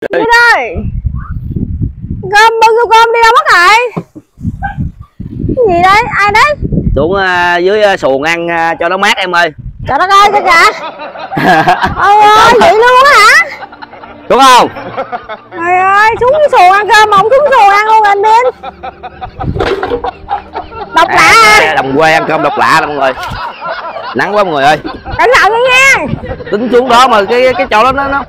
Đi đây. Cơm, bao nhiêu cơm đi đâu mất rồi? Cái gì đấy, ai đấy? Xuống uh, dưới uh, xuồng ăn uh, cho nó mát em ơi. Trời đất ơi, kìa kìa Ôi ơi, vậy luôn hả? Đúng không? Trời ơi, xuống xuồng ăn cơm mà không xuống xuồng ăn luôn anh Biên Độc lạ à à, đồng quê ăn cơm độc lạ đó mọi người nắng quá mọi người ơi. Cẩn thận nha. Tính xuống đó mà cái cái chỗ đó nó nó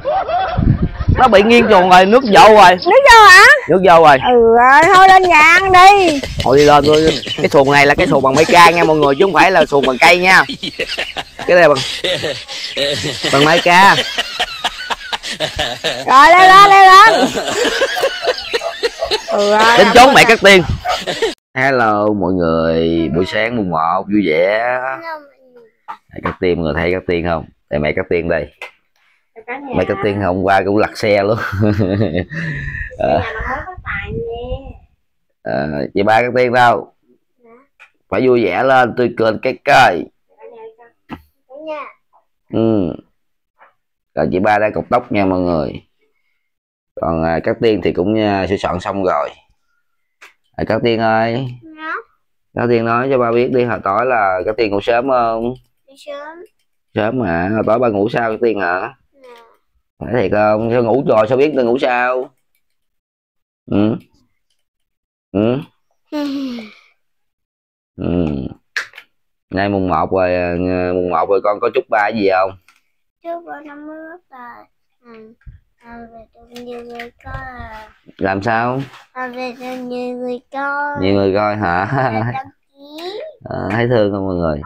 nó bị nghiêng chuồng rồi nước dâu rồi. Nước vô hả? Nước dâu rồi. Ừ ơi, thôi lên nhà ăn đi. Thôi đi lên thôi cái xuồng này là cái xuồng bằng mấy ca nha mọi người chứ không phải là xuồng bằng cây nha. Cái này bằng bằng mấy ca. Rồi leo lên, leo lên. Ừ ơi tính trốn mẹ cắt tiên hello mọi người buổi sáng mùng một vui vẻ. Mẹ cắt tiên mọi người thấy cắt tiên không? Đây mẹ cắt tiên đây mẹ cắt tiên hôm qua cũng lật xe luôn. Ờ, ờ, chị ba cắt tiên đâu? Phải vui vẻ lên tươi cười cái cây ừ. Còn chị ba đang cột tóc nha mọi người. Còn à, các tiên thì cũng à, sửa soạn xong rồi. À, các tiên ơi. Các tiên nói cho ba biết đi hồi tối là các tiên ngủ sớm không? Sớm. Mà hồi tối ba ngủ sao các tiên hả phải thiệt không? Sao ngủ rồi sao biết tôi ngủ sao? Ừ. Ừ. Ừ. Nay mùng một rồi à, mùng một rồi con có chúc ba gì không? Trước bữa năm mới rồi. Ừ. à, về cho nhiều người coi à. làm sao? À, về nhiều người coi. Nhiều người coi hả? Đăng ký. À, thấy thương không mọi người?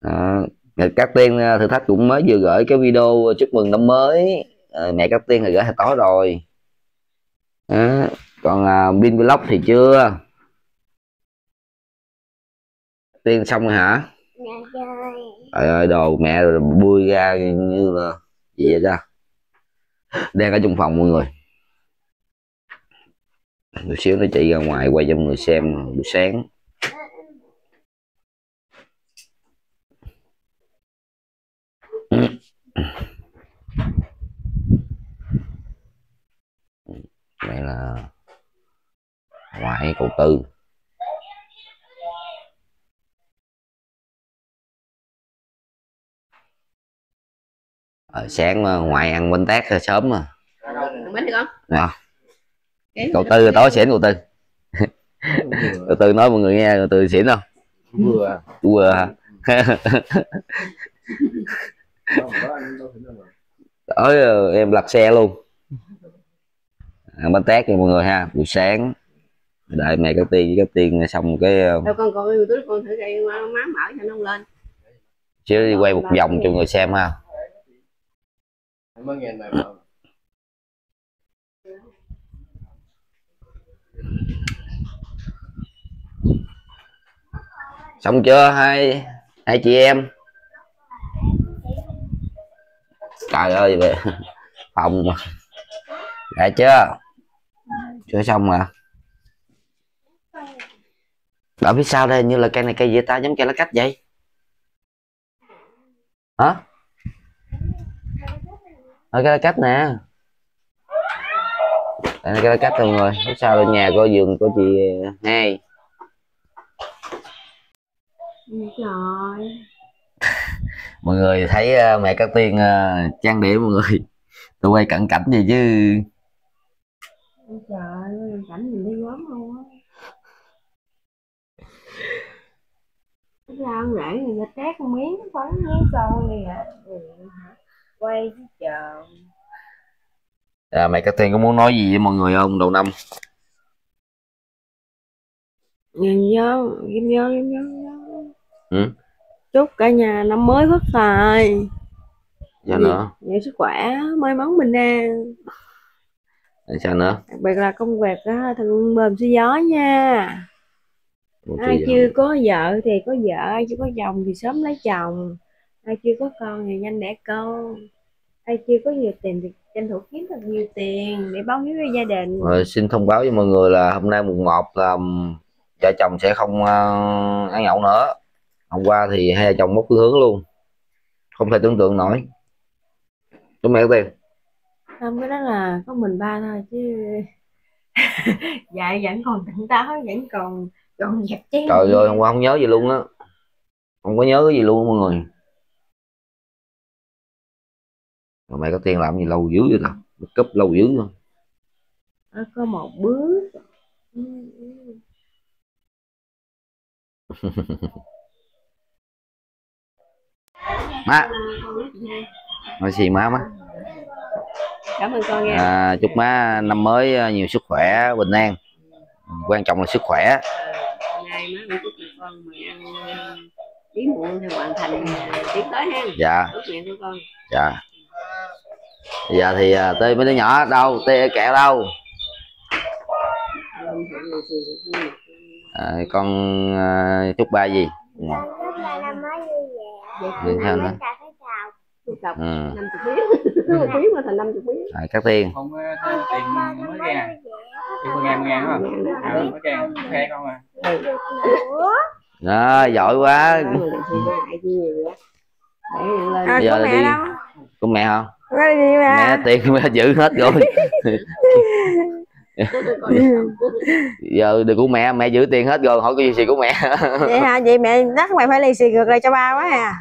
À, các tiên à, thử thách cũng mới vừa gửi cái video chúc mừng năm mới. À, mẹ các tiên thì gửi hồi tối rồi. À, còn à, pin vlog thì chưa? Tiên xong rồi hả? Nhà chơi trời ơi đồ mẹ rồi bươi ra như là gì vậy đó đang ở trong phòng mọi người. Một xíu nó chạy ra ngoài quay cho mọi người xem buổi sáng đây là ngoại cậu tư. Ờ, sáng mà ngoại ăn bánh tét ra sớm mà. Bánh được không? Nè. cậu tư tối xỉn cậu tư. Cậu tư nói mọi người nghe cậu tư xỉn không? Vừa. Vừa hả? Tối ờ, em lật xe luôn ăn bánh tét cho mọi người ha. Buổi sáng đợi mẹ cái tiên với cái tiên xong cái ờ, Đâu con coi youtube con thử cây má mở cho nó lên. Chứ đi quay một vòng cho người xem ha. Xong chưa hai hai chị em? Trời ơi về phòng mà. Đã chưa chưa xong mà ở phía sau đây như là cây này cây gì ta giống cây lá cách vậy. Hả? Ở cây lá cách nè. Đây là cây lá cách mọi người phía sau là nhà của giường của chị hai. Trời mọi người thấy ờ, mẹ các tiên ờ, trang điểm mọi người. Tôi quay cận cảnh gì chứ. Trời ơi, cảnh mình đi gớm luôn á. Sao không rễ người ta trát một miếng phấn miếng son đi ừ, hả? Quay chứ chờ. À, mẹ các tiên có muốn nói gì với mọi người không đầu năm? Nhìn ghim vô, ghim vô, ghim vô. Ừ? Chúc cả nhà năm mới phát tài. Gì? nữa. Nhiều sức khỏe, may mắn bình an Rồi sao nữa? Đặc biệt là công việc á, thân bờm xi gió nha. Một ai chưa có vợ thì có vợ ai chưa có chồng thì sớm lấy chồng. Ai chưa có con thì nhanh đẻ con. Ai chưa có nhiều tiền thì tranh thủ kiếm thật nhiều tiền để báo hiếu cho gia đình. Rồi, xin thông báo với mọi người là hôm nay mùng 1 là ừm, vợ chồng sẽ không ờ, ăn nhậu nữa. Hôm qua thì hai vợ chồng mất phương hướng luôn. Không thể tưởng tượng nổi. Đúng mẹ các tiên xong cái đó là có mình ba thôi chứ dạ vẫn còn tỉnh táo vẫn còn còn nhặt chén trời ơi hôm qua không nhớ gì luôn á. Không có nhớ cái gì luôn mọi người. Mà mày có tiền làm gì lâu dữ vậy ta cấp lâu dữ luôn Nó có một bước. Má. Nói gì má má cảm ơn con nha. À, chúc má năm mới à, nhiều sức khỏe bình an. Quan trọng là sức khỏe. Ngày má cũng chúc cho con mà ăn tí muộn thì hoàn thành tiến tới ha. Dạ. Của con dạ. Dạ thì à, tê mấy đứa nhỏ đâu tê kẹo đâu? À, con à, chúc ba gì? Ừ. chúc ba năm mới vui vẻ. Vậy sao nữa? chào cái chào cọc Ừ. năm chục miếng một miếng mà thành năm chục miếng À, các tiên không có thêm tiền mới ra. Tiền mười ngàn mười ngàn à, mới ra. Khe không à. đó giỏi quá. À, Giờ có là mẹ đi. đâu? Của mẹ không mẹ tiền mẹ giữ hết rồi. Giờ được của mẹ mẹ giữ tiền hết rồi. Hỏi cái gì của mẹ. Vậy hả? Vậy mẹ chắc mày phải lì xì ngược lại cho ba quá à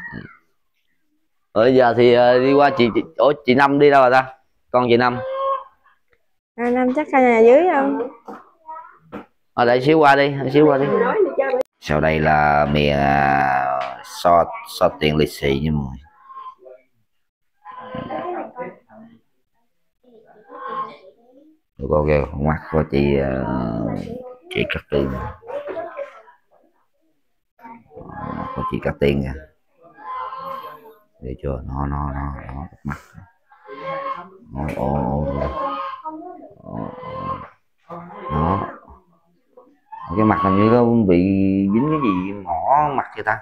rồi giờ thì ờ, đi qua chị, chị ủa chị năm đi đâu rồi ta? Con chị năm. À, năm chắc ở nhà dưới không? Ở đây xíu qua đi xíu qua đi. Sau đây là mẹ à, so so tiền lì xì nha mọi người. Cô kêu con mắt của chị ờ, chị cắt tiền. Của chị cắt tiền nha để chưa nó nó nó nó mắt ô ô ô nó. Cái mặt làm như có bị dính cái gì mỏ mặt vậy ta?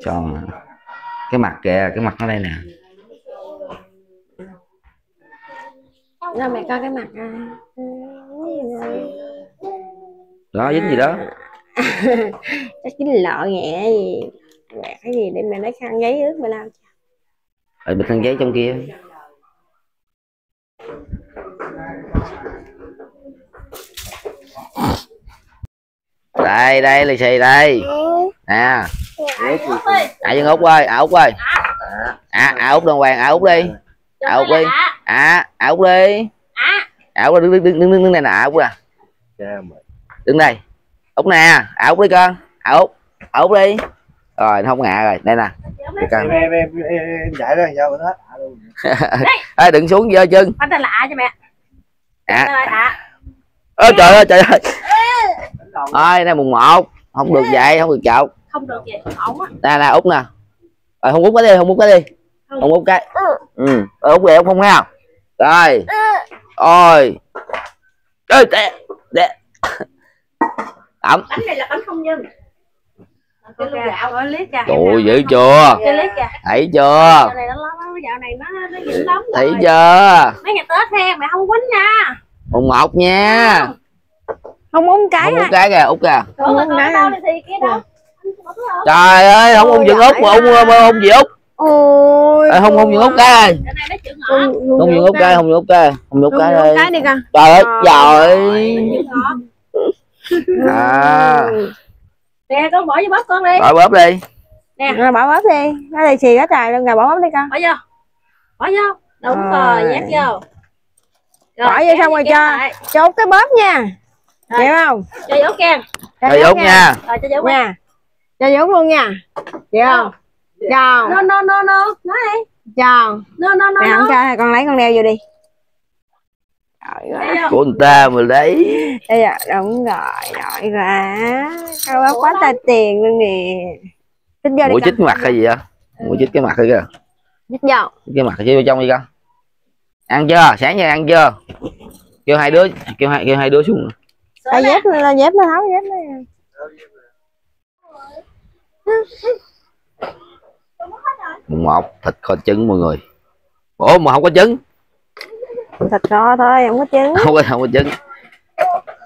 Tròn hả? cái mặt kìa cái mặt ở đây nè. Rồi mẹ coi cái mặt à đó dính gì đó chắc chính lọ nhẹ gì mẹ cái gì để mẹ lấy khăn giấy ướt mẹ lau ở bịch khăn giấy trong kia. Đây đây lì xì đây. Nè. À dân út ơi à út ơi. À à út đơn hoàng à út đi. À út đi. À à út đi. À. Út đứng đứng đứng đứng đứng đây nè à út à. Cha mày. Đứng đây út nè à út đi con. À út à út đi. Rồi nó không ngạ rồi. Đây nè. Để con. em em em em, em dạy đó sao hết à. Ê, đừng xuống dơ chân. Bánh tên là A cho mẹ? À. À ơ trời ơi trời ơi. Thôi nay mùng một. Không được vậy không được chậu. Không được vậy ổn á. Nè nè út nè. Rồi không út cái đi không út cái đi. Không út cái. Ừ. Út về út không nghe không rồi. Ôi. Ê đè đè ẩm bánh này là bánh không nhân. Trời dữ chưa? cái liếc kìa. thấy chưa? Dạo này nó nó nó dạo này nó nó dữ lắm thấy chưa? Mấy ngày tết he mẹ không quýnh nha. Mùng một nha. Không uống cái không út à. cái kìa út kìa. Không uống cái đâu. Trời ơi không ung dựng út mà ung ung gì út. Ôi Ê, không không dựng út cái. Cái này nó chữ ngọt. Không dựng út cái không dựng út cái. Không dựng út cái uống đi. cái trời ơi trời à. Nè con bỏ vô bóp con đi. Rồi bóp đi. Nè. Rồi bỏ bóp đi. Nó lì xì quá trời luôn rồi bỏ bóp đi con. Bỏ vô. Bỏ vô. Đúng Rồi. rồi nhét vô. Bỏ vô xong rồi cho. lại. chốt cái bóp nha. Hiểu không? Cho dấu kem. Cho rồi út nha. Rồi cho dấu nha. cho dốt luôn nha. Hiểu không? Cho no no no no. Nói đi. Cho no no no mẹ không no. cho con lấy con đeo vô đi rồi rồi Để vô. Của người ta mà lấy. Bây giờ đúng rồi rồi ra. Sao bóp quá ta tiền luôn nè. Tích vô mũi chích mặt hay gì á mũi chích cái mặt hay kìa tích vô. Chích cái mặt chứ vô trong đi con. Ăn chưa? Sáng giờ ăn chưa? Kêu hai đứa kêu hai kêu hai đứa xuống. Ta dép nó dép nó tháo dép nó mùng một thịt kho trứng mọi người. Ủa mà không có trứng thịt kho thôi không có trứng. Không có không có trứng.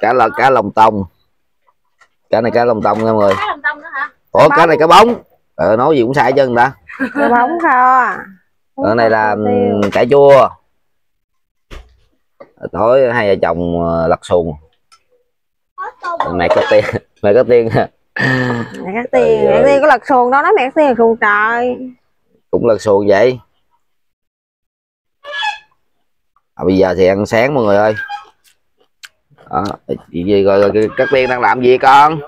Cá là cá lồng tông cá này cá lồng tông nha mọi người. Lòng ủa cá này cá bóng. ờ, nói gì cũng sai chân ta. Cái bóng kho Còn này là Hủ tiêu. ừm, cải chua. Tối hai vợ chồng ờ, lật xuồng. Mẹ có tiên mẹ có tiên mẹ cắt tiền mẹ tiền có lật xuồng đó nói mẹ cắt tiền là xuồng trời. Cũng lật xuồng vậy à, bây giờ thì ăn sáng mọi người ơi. Đó, gì, gì rồi, rồi các tiên đang làm gì con?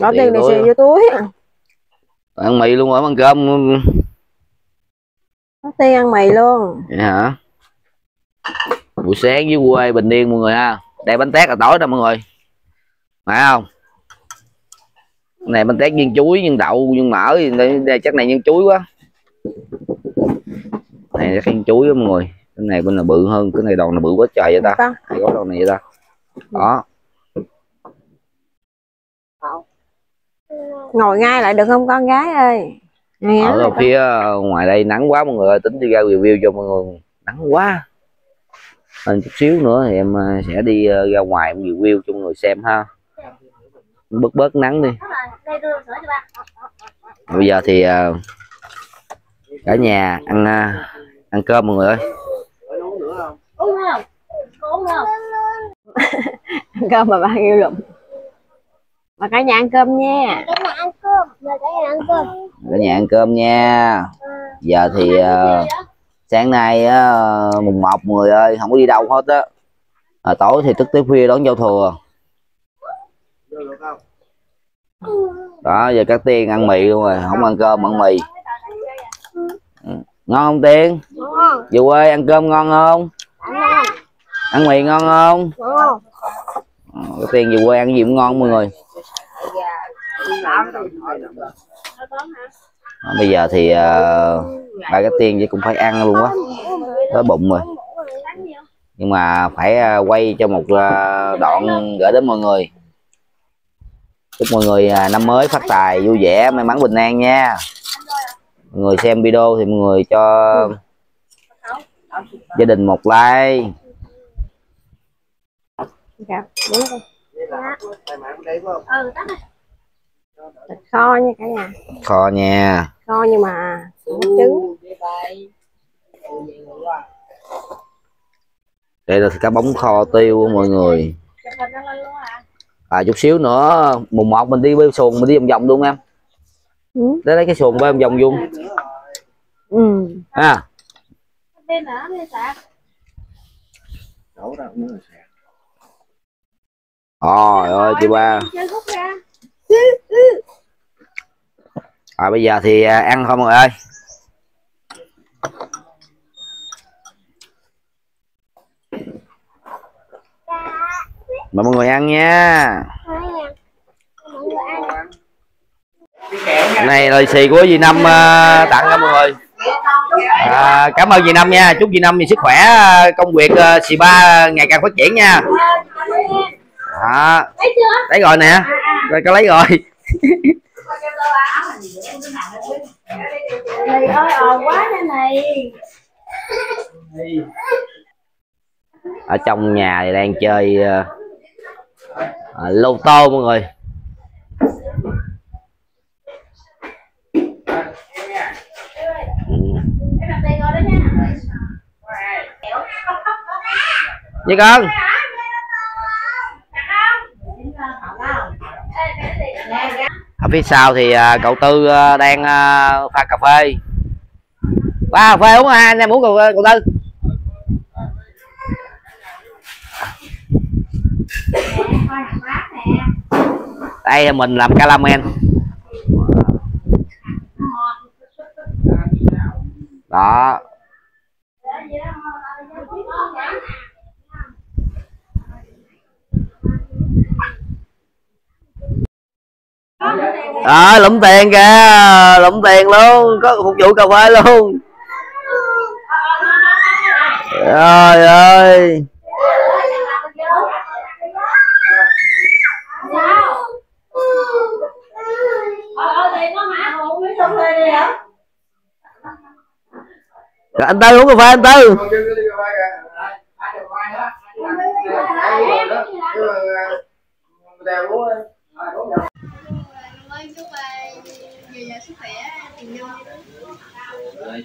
Bỏ Tiền túi xì vô túi. Ăn mì luôn rồi ăn cơm. Cắt tiền ăn mì luôn. Vậy hả? Buổi sáng dưới quê bình yên mọi người ha. Đây bánh tét là tối đó mọi người. Phải không? Này bánh tét viên chuối viên đậu viên mỡ đây, đây chắc này viên chuối quá. Này chắc viên chuối đó mọi người cái này bên là bự hơn cái này đòn là bự quá trời vậy ta. Hay có. Đòn này vậy ta. Đó. Ngồi ngay lại được không con gái ơi? Ở lại phía ngoài đây nắng quá mọi người ơi tính đi ra review cho mọi người. Nắng quá. Nên chút xíu nữa thì em ờ, sẽ đi ờ, ra ngoài em review cho mọi người xem ha. Bớt bớt nắng đi. Bây giờ thì ờ, cả nhà ăn ờ, ăn cơm mọi người ơi ăn cơm mà ba kêu lụm mà cả nhà ăn cơm nha. Cái nhà ăn cơm. Rồi cái nhà ăn cơm. Cả nhà ăn cơm nha. Giờ thì ờ, sáng nay á, mùng một người ơi không có đi đâu hết á. À, tối thì tức tới khuya đón giao thừa. Đó giờ các tiên ăn mì luôn rồi không ăn cơm ăn mì. Ừ. ngon không tiên? Đúng không về quê ăn cơm ngon không ăn mì ngon không? Không Ờ, các tiên về quê ăn gì cũng ngon mọi người. Đó, bây giờ thì uh, ba cái tiên chứ cũng phải ăn luôn quá đói bụng rồi. Nhưng mà phải ờ, quay cho một ờ, đoạn gửi đến mọi người. Chúc mọi người à, năm mới phát tài vui vẻ may mắn bình an nha. Mọi người xem video thì mọi người cho gia đình một like dạ đúng rồi. Tay mạng đây phải không? thịt kho nha cả nhà. Kho nha. Kho nhưng mà không có trứng. đây là cá bóng kho tiêu mọi người. À chút xíu nữa mùng một mình đi bơi xuồng mình đi vòng vòng luôn em. Ừ. để lấy cái xuồng bơi vòng vòng luôn. ừ. ha Đổ ra cũng là sạc. Trời ơi chị ba à, bây giờ thì à, ăn thôi mọi người ơi? Mời mọi người ăn nha. Cái này lì xì của dì năm à, tặng cho mọi người. À, cảm ơn dì năm nha. Chúc dì năm nhiều sức khỏe à, công việc xì ba ngày càng phát triển nha đó. Lấy rồi nè. Rồi có lấy rồi. Này ơi ồn quá đây này ở trong nhà thì đang chơi ờ, ờ, lô tô mọi người. Ừ. Gì con ở phía sau thì à, cậu tư à, đang à, pha cà phê. Pha cà phê uống hai anh em uống cậu, cậu tư. Đây mình làm calamen. đó. Đó lụm tiền kìa. Lụm tiền luôn có phục vụ cà phê luôn. Trời ơi. Rồi anh tư uống cà phê anh tư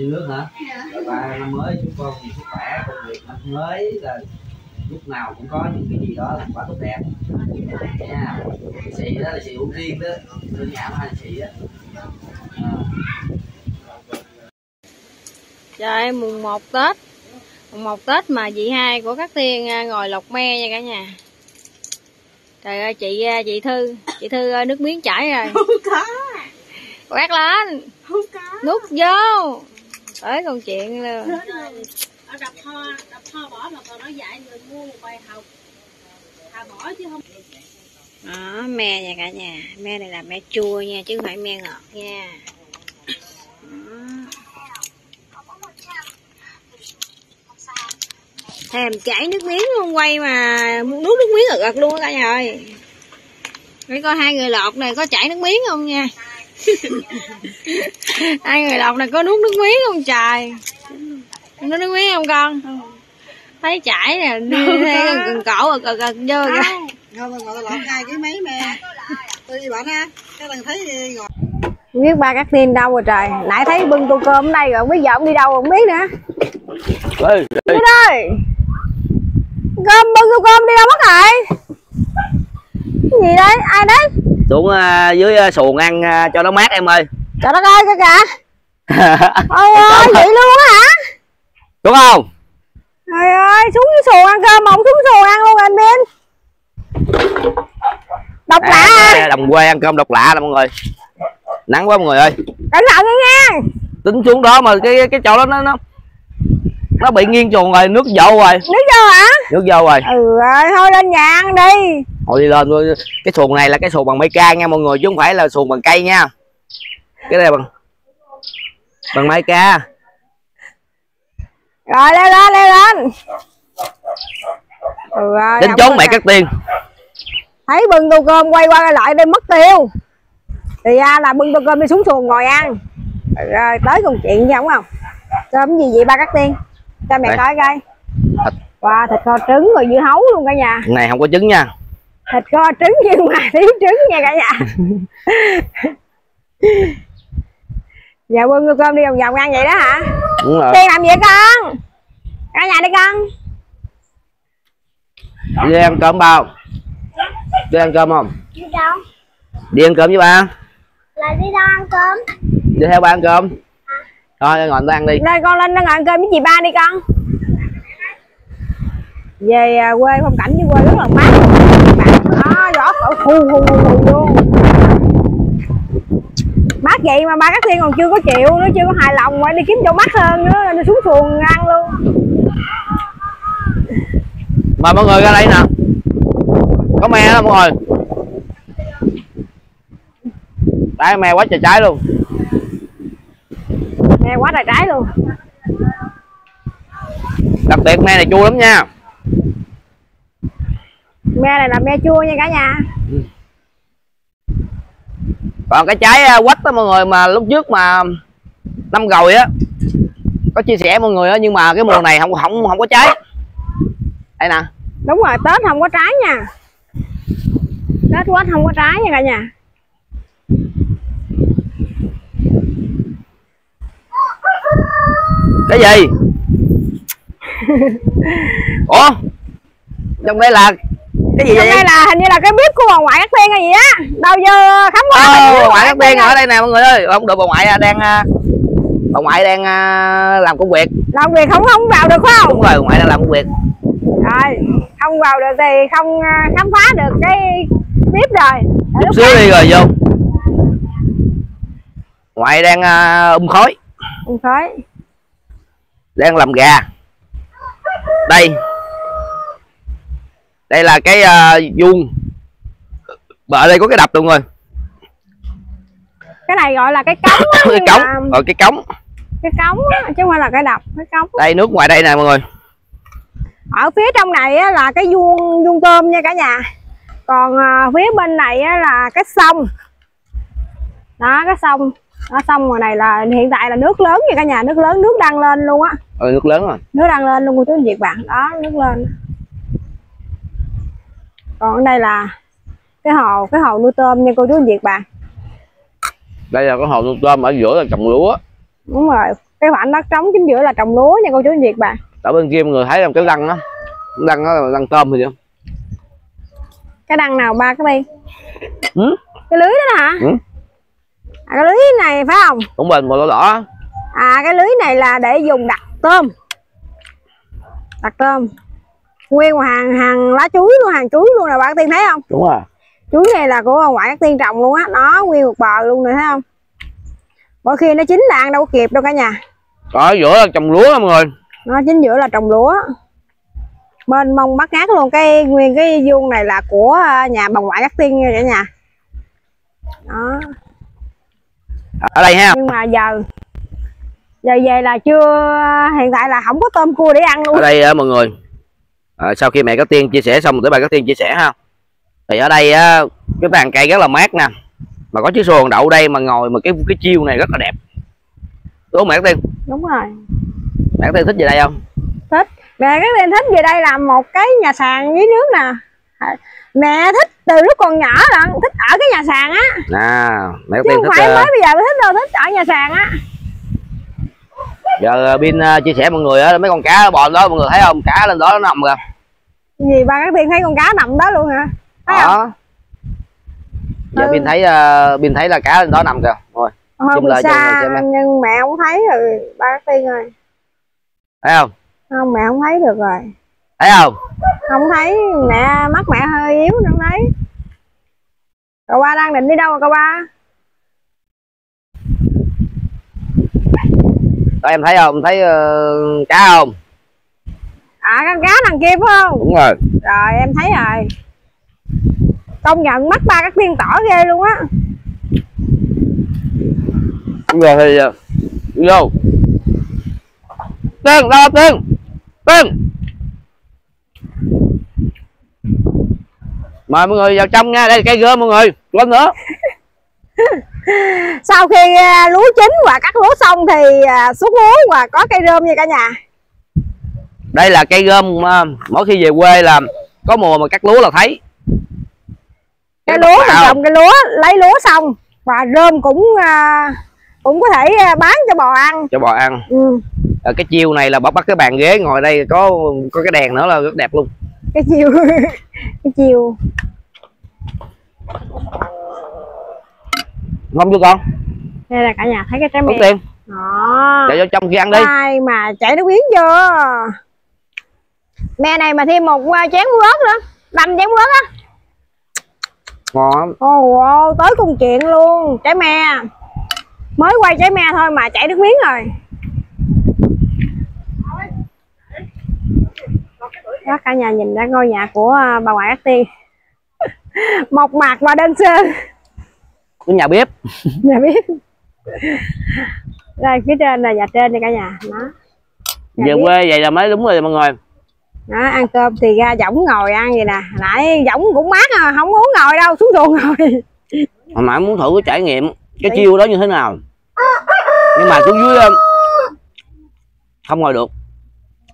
nước hả? Rồi ba năm mới chúc con nhiều sức khỏe công việc năm mới là lúc nào cũng có những cái gì đó thành quả tốt đẹp. Nha xì đó là xì uống riêng đó đơn giản là xì á. À. Trời mùng 1 Tết. Mùng 1 Tết mà chị hai của các tiên à, ngồi lọc me nha cả nhà. Trời ơi chị à, chị Thư Chị Thư ơi, nước miếng chảy rồi. Không có. Quét lên. Không có. Nút vô Tới công chuyện luôn Ở đập kho Đập kho bỏ mà còn nói dạy người mua một bài học. Thà bỏ chứ không Đó me nha cả nhà. Me này là me chua nha chứ không phải me ngọt nha. Đó. Thèm chảy nước miếng luôn quay mà muốn nuốt nước miếng ực ực luôn á cả nhà ơi. Để coi hai người lọt này có chảy nước miếng không nha Hai người lọt này có nuốt nước miếng không trời? Nuốt nước miếng không con? Thấy chảy nè đi theo cần cổ ực ực vô kìa không. Ngồi tôi lọt hai cái mấy mẹ tôi đi bạn ha cái lần thấy đi ngồi. Không biết ba các tin đâu rồi trời. Nãy thấy bưng tô cơm ở đây rồi không biết giờ ông đi đâu không biết nữa. Ê, đây Cơm bưng tô cơm đi đâu mất rồi? Cái gì đấy ai đấy xuống à, dưới à, xuồng ăn à, cho nó mát em ơi. Trời đất ơi kìa. Ôi ơi vậy luôn á hả? Đúng không? Trời ơi xuống dưới xuồng ăn cơm mà không xuống xuồng ăn luôn rồi anh Biên Độc lạ à à, đồng quê ăn cơm độc lạ nè mọi người. Nắng quá mọi người ơi. Cẩn thận nha. Tính xuống đó mà cái cái chỗ đó nó nó nó bị nghiêng chuồng rồi nước dậu rồi. Nước vô hả? Nước dâu rồi. Ừ ơi thôi lên nhà ăn đi. Thôi đi lên thôi. Cái xuồng này là cái xuồng bằng máy ca nha mọi người chứ không phải là xuồng bằng cây nha. Cái này bằng bằng máy ca. Rồi leo lên leo lên. Ừ không trốn có mẹ cắt tiên thấy bưng tô cơm quay qua lại đây mất tiêu. Thì ra là bưng tô cơm đi xuống xuồng ngồi ăn. Rồi tới công chuyện chứ không không? Cơm gì vậy ba cắt tiên cho mẹ Đây. coi coi. Thịt. wow thịt kho trứng rồi dưa hấu luôn cả nhà. Này không có trứng nha. Thịt kho trứng nhưng mà thiếu trứng nha cả nhà. Giờ bưng tô cơm đi vòng vòng ăn vậy đó hả? Đúng rồi. Tiên làm gì vậy con? Cả nhà đi con. Đi ăn cơm bao? Đi ăn cơm không? Đi đâu? Đi ăn cơm với ba. Là đi đâu ăn cơm? Đi theo ba ăn cơm thôi ngồi ta ăn đi. Đây con lên nó ngồi ăn cơm với chị ba đi con. Về à, quê phong cảnh với quê rất là mát. Đó gió thổi hù hù hù hù luôn mát vậy mà ba các thiên còn chưa có chịu nó chưa có hài lòng phải đi kiếm chỗ mát hơn nữa đi xuống xuồng ăn luôn. Mời mọi người ra đây nè. Có me đó mọi người. Trái me quá trời trái luôn nghe quá trời trái luôn. Đặc biệt me này chua lắm nha. Me này là me chua nha cả nhà. Còn cái trái à, quách đó mọi người mà lúc trước mà năm rồi á có chia sẻ mọi người á nhưng mà cái mùa này không không không có trái. Đây nè. Đúng rồi tết không có trái nha. Tết quá không có trái nha cả nhà cái gì? Ủa? Trong đây là cái gì Trong vậy? đây là hình như là cái bếp của bà ngoại các tiên hay gì á. Đâu giờ khám phá Ờ, bà ngoại các tiên ở đây nè mọi người ơi. Không được bà ngoại đang à, bà ngoại đang à, làm công việc. Làm việc không? Không vào được phải không? Đúng rồi bà ngoại đang làm công việc. Rồi không vào được thì không à, khám phá được cái bếp rồi. Chút xíu đi rồi vô. Ngoại đang à, um khói. Không khói đang làm gà. Đây. Đây là cái uh, vuông. Ở đây có cái đập luôn rồi. Cái này gọi là cái cống á, cái cống mà- rồi cái cống. cái cống á, chứ không phải là cái đập cái cống đây nước ngoài đây nè mọi người. Ở phía trong này á, là cái vuông vuông tôm nha cả nhà. Còn à, phía bên này á, là cái sông. Đó cái sông. Đó sông ngoài này là hiện tại là nước lớn nha cả nhà nước lớn nước đang lên luôn á ừ, nước lớn rồi nước đang lên luôn cô chú anh chị bạn. Đó nước lên. Còn ở đây là cái hồ cái hồ nuôi tôm nha cô chú anh chị bạn. Đây là cái hồ nuôi tôm ở giữa là trồng lúa. Đúng rồi. Cái khoảng đất trống chính giữa là trồng lúa nha cô chú anh chị bà ở bên kia mọi người thấy không? Cái răng đó răng đó là răng tôm thì không? Cái đăng nào ba cái đi ừ? cái lưới đó hả? Ừ. à, cái lưới này phải không? Cũng bên màu đỏ đỏ. À cái lưới này là để dùng đặt tôm. Đặt tôm. Nguyên một hàng hàng lá chuối luôn hàng chuối luôn nè bạn tiên thấy không? Đúng rồi. Chuối này là của ngoại các tiên trồng luôn á. Nó nguyên một bờ luôn nè thấy không? Mỗi khi nó chín là ăn đâu có kịp đâu cả nhà. Ở giữa là trồng lúa mọi người nó chính giữa là trồng lúa. Bên mông bắt ngát luôn cái nguyên cái vuông này là của à, nhà bà ngoại các tiên nha cả nhà. Đó. Ở đây ha. Nhưng mà giờ giờ về là chưa hiện tại là không có tôm cua để ăn luôn. Ở đây á, mọi người. À, sau khi mẹ có tiên chia sẻ xong tới bà có tiên chia sẻ ha. Thì ở đây á, cái tàn cây rất là mát nè. Mà có chiếc xuồng đậu đây mà ngồi mà cái cái chiêu này rất là đẹp. Đúng không mẹ có tiên? Đúng rồi. Mẹ có tiên thích gì đây không? Mẹ các tiên thích về đây làm một cái nhà sàn dưới nước nè. À, mẹ thích từ lúc còn nhỏ là thích ở cái nhà sàn á. À mẹ có chứ tiên không thích phải ờ, mới bây giờ mới thích đâu thích ở nhà sàn á giờ pin ờ, chia sẻ mọi người á mấy con cá bò đó mọi người thấy không? Cá lên đó nó nằm kìa. Gì ba các tiên thấy con cá nằm đó luôn hả? Thấy không? Đó giờ Ừ. pin thấy ờ, pin thấy là cá lên đó nằm kìa. Rồi Zoom lại cho xa nè. nhưng mẹ không thấy rồi ba các tiên ơi. Thấy không? Không mẹ không thấy được rồi. Thấy không? Không thấy mẹ mắt mẹ hơi yếu không thấy. Cậu ba đang định đi đâu rồi cậu ba Đó, em thấy không? Thấy ờ, cá không? À con cá đằng kia phải không? Đúng rồi. Rồi em thấy rồi. Công nhận mắt ba các tiên tỏ ghê luôn á. Đúng rồi thì vô tiên đâu? Tiên tiên mời mọi người vào trong nha. Đây cây gơ mọi người. Lên nữa sau khi à, lúa chín và cắt lúa xong thì à, xúc lúa và có cây rơm nha cả nhà. Đây là cây gom mà mỗi khi về quê là có mùa mà cắt lúa là thấy. Cái lúa mình trồng cái lúa lấy lúa xong và rơm cũng à, cũng có thể à, bán cho bò ăn. Cho bò ăn. Ừ. Ờ, cái chiêu này là bắt bắt cái bàn ghế ngồi đây có có cái đèn nữa là rất đẹp luôn. Cái chiều cái chiều ngon chưa con. Đây là cả nhà thấy cái trái mè tiền. Đó. Cho vô trong kia ăn đi. Ai mà chảy nước miếng chưa mẹ này mà thêm một à, chén muối ớt nữa. Đâm chén ớt á. Ngon. Lắm ồ oh, tới cùng chuyện luôn. Trái me. Mới quay trái me thôi mà chảy nước miếng rồi. Đó cả nhà nhìn ra ngôi nhà của à, bà ngoại Ác Tiên. Mộc mạc và đơn sơ cái nhà bếp. Nhà biết đây phía trên là nhà trên đây cả nhà. Đó. Nhà về bếp. quê vậy là mới đúng rồi mọi người. Đó ăn cơm thì ra võng ngồi ăn vậy nè. Nãy võng cũng mát à không muốn ngồi đâu xuống xuồng ngồi. Hồi nãy muốn thử cái trải nghiệm cái chiêu đó như thế nào? Nhưng mà xuống dưới um, không ngồi được.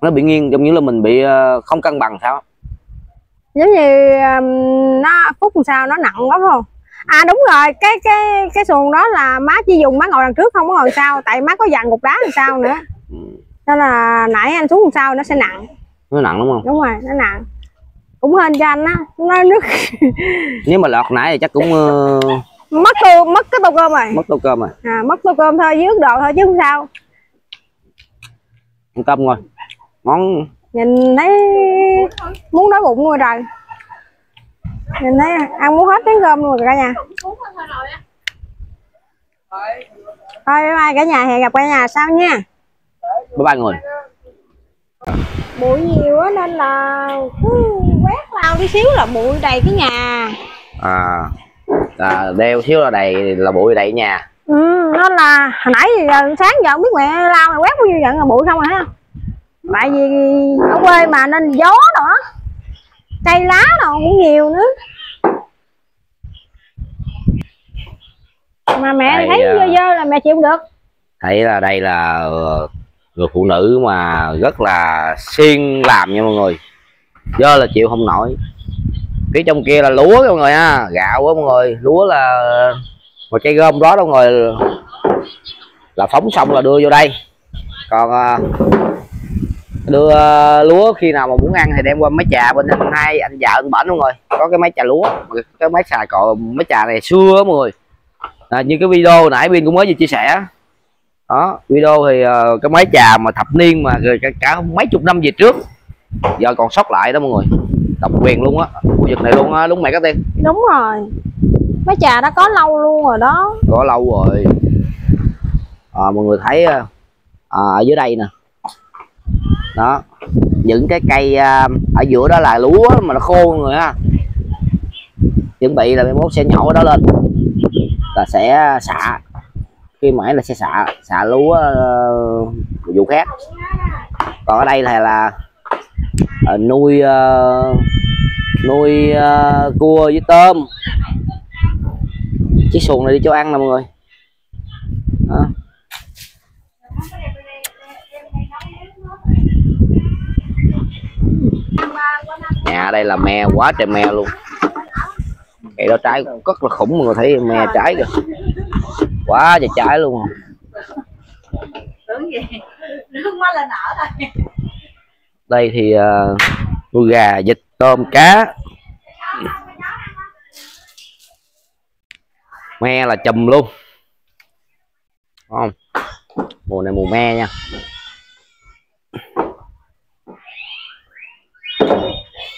Nó bị nghiêng giống như là mình bị ờ, không cân bằng sao? Giống như um, nó phút sao nó nặng phải không à đúng rồi cái cái cái xuồng đó là má chỉ dùng má ngồi đằng trước không có ngồi sau tại má có dàn cục đá đằng sau nữa. Nên là nãy anh xuống đằng sau nó sẽ nặng. Nó nặng đúng không? Đúng rồi nó nặng. Cũng hên cho anh á nó nước. Nếu mà lọt nãy thì chắc cũng ờ, mất tô mất cái tô cơm rồi. mất tô cơm rồi. À, mất tô cơm thôi ướt đồ thôi chứ không sao. Ăn cơm rồi món nhìn thấy muốn đói bụng rồi trời nhìn thấy ăn muốn hết chén cơm luôn rồi cả nhà. Thôi bye bye cả nhà hẹn gặp cả nhà sau nha. Bye bye người bụi nhiều á nên là cứ quét lao tí xíu là bụi đầy cái nhà. À là đeo xíu là đầy là bụi đầy nhà. Ừ nên là hồi nãy giờ sáng giờ không biết mẹ lao mày quét bao nhiêu trận là bụi không ha tại vì ở quê mà nên gió nữa cây lá đâu cũng nhiều nữa. Mà mẹ Tại, thấy à, dơ dơ là mẹ chịu không được. thấy là đây là ờ, người phụ nữ mà rất là siêng làm nha mọi người. Do là chịu không nổi. Phía trong kia là lúa mọi người ha gạo á mọi người. Lúa là một cây gom đó đâu rồi là phóng xong là đưa vô đây. Còn à, đưa à, lúa khi nào mà muốn ăn thì đem qua máy trà bên anh hai anh vợ anh bển luôn rồi. Có cái máy trà lúa cái máy xài cọ máy trà này xưa mọi người. À, như cái video nãy pin cũng mới vừa chia sẻ đó video thì uh, cái máy trà mà thập niên mà cả, cả mấy chục năm về trước. Giờ còn sót lại đó mọi người. Độc quyền luôn á khu vực này luôn á đúng mày có tiên? Đúng rồi. Mấy trà đã có lâu luôn rồi đó. Có lâu rồi. À, mọi người thấy à, ở dưới đây nè đó. Những cái cây à, ở giữa đó là lúa mà nó khô người ha. Chuẩn bị là mai mốt sẽ nhổ đó lên. Là sẽ xạ khi mãi là sẽ xạ xạ lúa uh, vụ khác. Còn ở đây là là uh, nuôi uh, nuôi uh, cua với tôm. Chiếc xuồng này đi cho ăn nè mọi người đó nhà đây là me quá trời me luôn. Cây đó trái rất là khủng mọi người thấy me trái kìa. Quá trời trái luôn. Đây thì uh, nuôi gà vịt tôm cá. Me là chùm luôn. Đúng không? Mùa này mùa me nha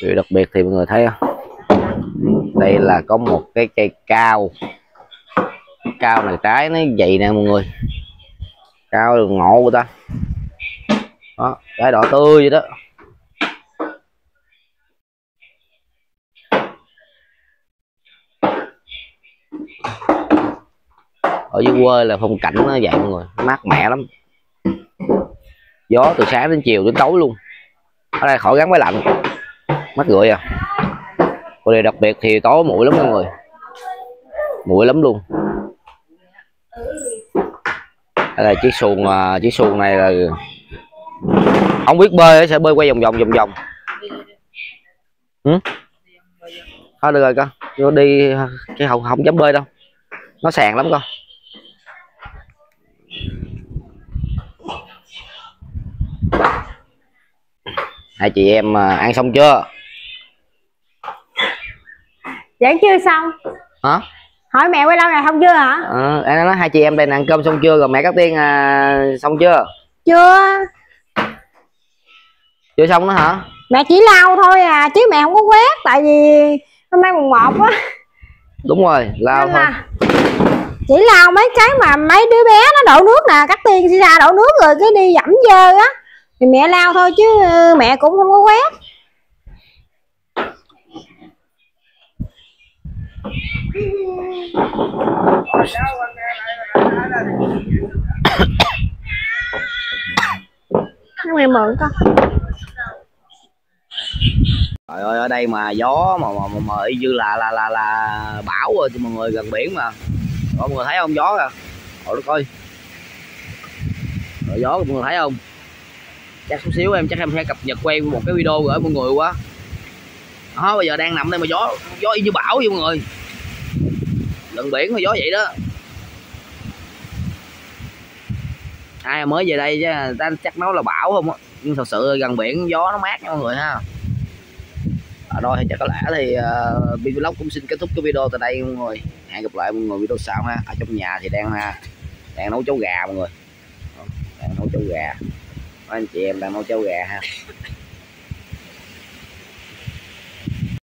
điều đặc biệt thì mọi người thấy không? Đây là có một cái cây cao. Cao này trái nó dày nè mọi người. Cao đường ngộ của ta. Đó, trái đỏ tươi vậy đó. Ở dưới quê là phong cảnh nó vậy mọi người, mát mẻ lắm. Gió từ sáng đến chiều đến tối luôn. Ở đây khỏi gắn máy lạnh mắt gửi à? Con này đặc biệt thì tối mũi lắm mọi người. Mũi lắm luôn. Đây là chiếc xuồng à, chiếc xuồng này là không biết bơi sẽ bơi quay vòng vòng vòng vòng. Ừ? thôi, được rồi con nó đi, cái không không dám bơi đâu. Nó sàn lắm con hai chị em à, ăn xong chưa? Vẫn chưa xong. Hả? Hỏi mẹ quay lâu ngày không chưa hả? Ờ em nói hai chị em đây ăn cơm xong chưa? Rồi mẹ cắt tiên à, xong chưa? Chưa. Chưa xong nữa hả? Mẹ chỉ lau thôi à chứ mẹ không có quét tại vì hôm nay mùng một á. Đúng rồi lao Nên thôi. là chỉ lau mấy cái mà mấy đứa bé nó đổ nước nè cắt tiên ra đổ nước rồi cái đi dẫm dơ á. Thì mẹ lau thôi chứ mẹ cũng không có quét mày mượn con trời ơi ở đây mà gió mà mà, mà, mà y như là là là là bão rồi cho mọi người gần biển mà. Có mọi người thấy không? Gió kìa. Ôi đất ơi. Rồi gió mọi người thấy không? Chắc chút xíu em chắc em sẽ cập nhật quay một cái video gửi mọi người quá đó bây giờ đang nằm đây mà gió gió y như bão vậy mọi người. Gần biển mà gió vậy đó. Ai mới về đây chứ ta chắc nói là bão không á. Nhưng thật sự gần biển gió nó mát nha mọi người ha. À, rồi thì chắc có lẽ thì ờ, uh, vlog cũng xin kết thúc cái video tại đây mọi người. Hẹn gặp lại mọi người video sau ha. Ở trong nhà thì đang ha đang nấu cháo gà mọi người. Đang nấu cháo gà. Mấy anh chị em đang nấu cháo gà ha.